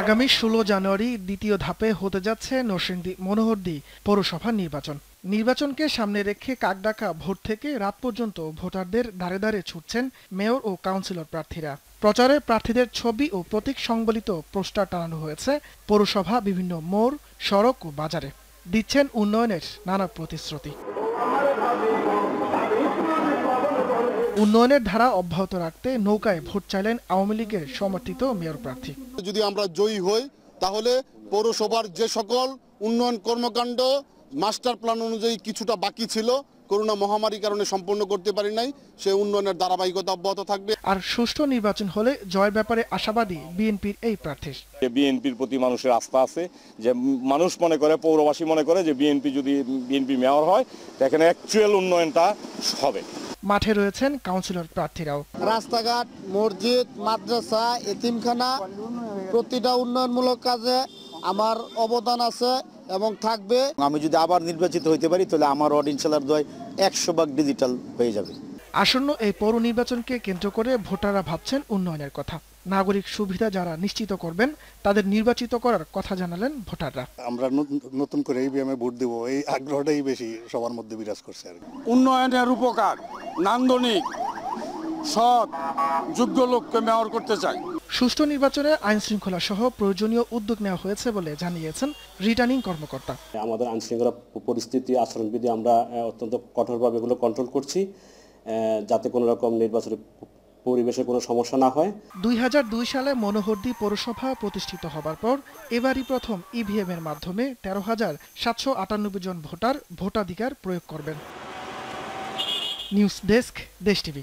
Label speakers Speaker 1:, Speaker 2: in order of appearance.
Speaker 1: আগামী ষোলো জানুয়ারি দ্বিতীয় ধাপে হতে যাচ্ছে নরসিংদী মনোহরদী পৌরসভা নির্বাচন। নির্বাচনকে সামনে রেখে কাকডাকা ভোট থেকে রাত পর্যন্ত ভোটারদের দাঁড়ে দাঁড়ে ছুটছেন মেয়র ও কাউন্সিলর প্রার্থীরা। প্রচারে প্রার্থীদের ছবি ও প্রতীক সংবলিত পোস্টার টানানো হয়েছে পৌরসভা বিভিন্ন মোড়, সড়ক ও বাজারে। দিচ্ছেন উন্নয়নের নানা প্রতিশ্রুতি। উন্নয়নের ধারা অব্যাহত রাখতে নৌকায় ভোট চাইলেন আওয়ামী লীগের সমর্থিত মেয়র প্রার্থী।
Speaker 2: যদি আমরা জয়ী হই তাহলে পৌরসভার যে সকল উন্নয়ন কর্মকাণ্ড মাস্টার প্ল্যান অনুযায়ী কিছুটা বাকি ছিল করোনা মহামারীর কারণে সম্পন্ন করতে পারি নাই সে উন্নয়নের ধারাবাহিকতা অব্যাহত থাকবে।
Speaker 1: আর সুষ্ঠু নির্বাচন হলে জয়ের ব্যাপারে আশাবাদী বিএনপির এই প্রার্থী।
Speaker 3: যে বিএনপির প্রতি মানুষের আস্থা আছে যে মানুষ মনে করে পৌরবাসী মনে করে যে বিএনপি যদি বিএনপি মেয়র হয় এখানে অ্যাকচুয়াল উন্নয়নটা হবে।
Speaker 1: মাঠে রয়েছেন কাউন্সিলর প্রার্থীরাও।
Speaker 4: রাস্তাঘাট মসজিদ মাদ্রাসা এতিমখানা প্রতিটা উন্নয়নমূলক কাজে আমার অবদান আছে এবং থাকবে।
Speaker 5: আমি যদি আবার নির্বাচিত হইতে পারি তাহলে আমার ওয়ার্ড দয় একশো ভাগ ডিজিটাল হয়ে যাবে।
Speaker 1: আসন্ন এই পৌর নির্বাচনকে কেন্দ্র করে ভোটাররা ভাবছেন উন্নয়নের কথা। নাগরিক সুবিধা যারা নিশ্চিত করবেন তাদের নির্বাচিত করার কথা জানালেন ভোটাররা।
Speaker 6: আমরা নতুন- নতুন করে এই বিএমে ভোট দেবো এই আগ্রহটাই বেশি সবার মধ্যে বিরাজ করছে আর কি।
Speaker 7: উন্নয়নের উপকার। নান্দনিক সৎ যোগ্য লোককে মেয়র করতে চাই।
Speaker 1: সুষ্ঠু নির্বাচনে আইন শৃঙ্খলা সহ প্রয়োজনীয় উদ্যোগ নেওয়া হয়েছে বলে জানিয়েছেন রিটার্নিং কর্মকর্তা।
Speaker 8: আমাদের আইন শৃঙ্খলা পরিস্থিতি আচরণবিধি আমরা অত্যন্ত কঠোরভাবে এগুলো কন্ট্রোল করছি যাতে কোনো রকম নির্বাচনী পরিবেশে কোনো সমস্যা না হয়।
Speaker 1: দুই হাজার দুই সালে মনোহরদি পৌরসভা প্রতিষ্ঠিত হবার পর এবারই প্রথম ইভিএম এর মাধ্যমে তেরো হাজার সাতশো আটানব্বই জন ভোটার ভোটাধিকার প্রয়োগ করবেন। নিউজ ডেস্ক দেশ টিভি